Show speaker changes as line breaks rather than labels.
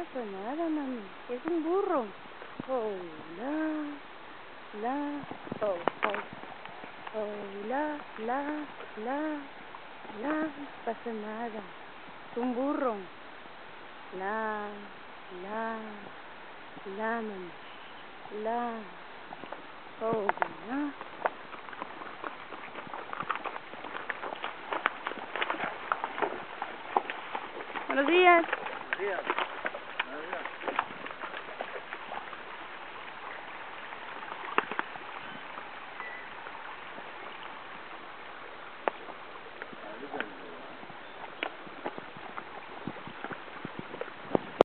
pasa nada, mami. Es un burro. Oh, la, oh, oh. Oh, la, la, la, no pasa nada. Es un burro. La, la, la, mami. La, oh, la. Buenos días.
Buenos días.